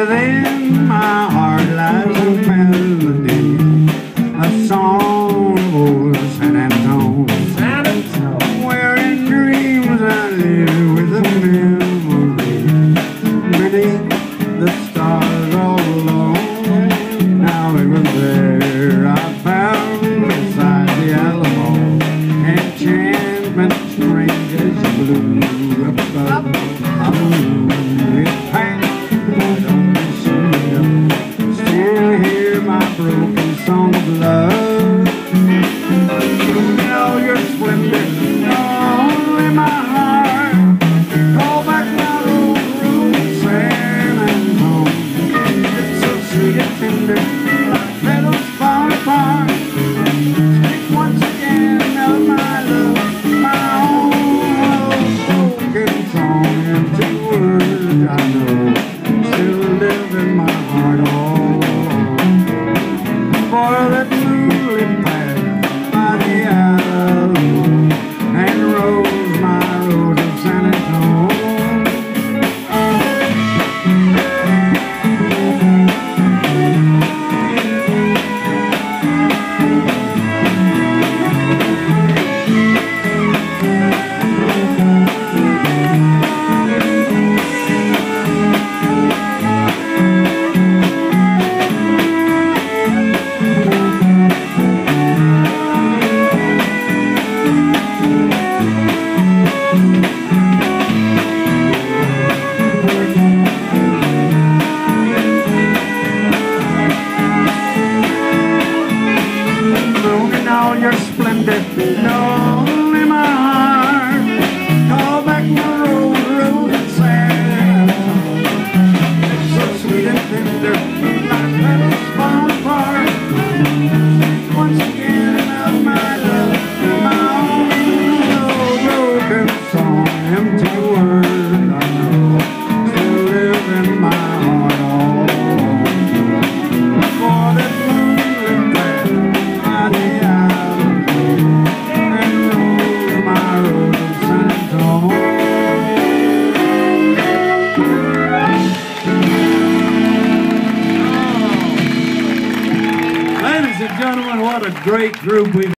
within my heart lies a melody, a song of old San Antonio. Where in dreams I live with a memory beneath the stars all alone. Now it was there I found beside the Alamo, enchantment strangers blue above. you know you're swimming. Tender. Gentlemen, what a great group we've